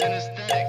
Sinister